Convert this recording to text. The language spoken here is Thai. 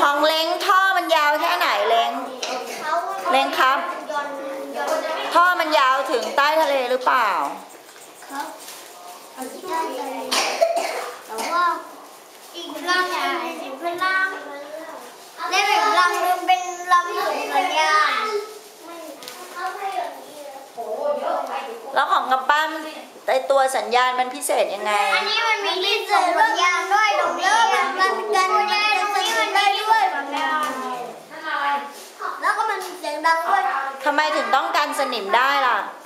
ของเล้งท่อมันยาวแค่ไหนเล้งเล้งครับ ท่อมันยาวถึงใต้ทะเลหรือเปล่าครับ ได้เลยแต่ว่าอีกลำหนึ่งเป็นลำได้แบบลำหนึงเป็นลำส่งสัญญาณแล้วของกำปั้นไอตัวสัญญาณมันพิเศษยังไง อันนี้มันมีที่ส่งสัญญาณด้วยตรงนี้มันมันกันได้ตรงนี้มันได้ด้วยแล้วก็มันเสียงดังด้วยทำไมถึงต้องกันสนิมได้ล่ะเพราะว่าอะไรเพราะ